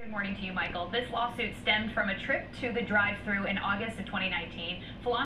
Good morning to you, Michael. This lawsuit stemmed from a trip to the drive-through in August of 2019.